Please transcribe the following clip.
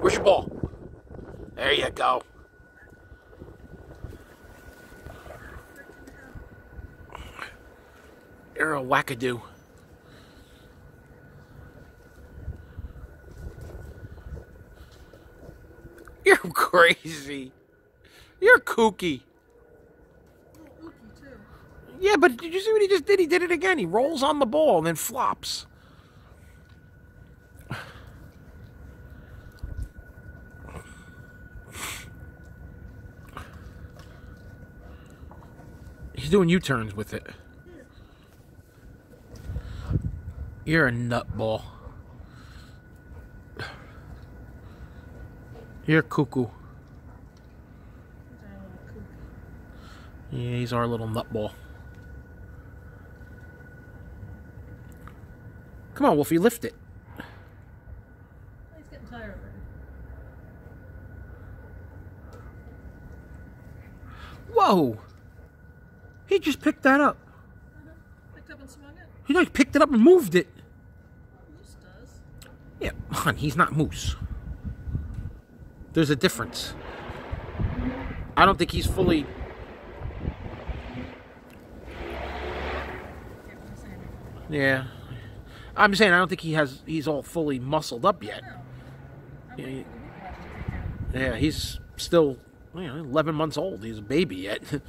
Where's your ball? There you go. You're a wackadoo. You're crazy. You're kooky. Yeah, but did you see what he just did? He did it again. He rolls on the ball and then flops. He's doing U-turns with it. You're a nutball. You're cuckoo. Yeah, he's our little nutball. Come on, Wolfie, lift it. He's getting tired already. Whoa! He just picked that up. Picked up and swung it. He like picked it up and moved it. Moose does. Yeah, hon, he's not moose. There's a difference. I don't think he's fully. Can't really say anything. Yeah, I'm saying I don't think he has. He's all fully muscled up yet. Yeah, waiting yeah. for the week left to take down. Yeah, he's still, you know, 11 months old. He's a baby yet.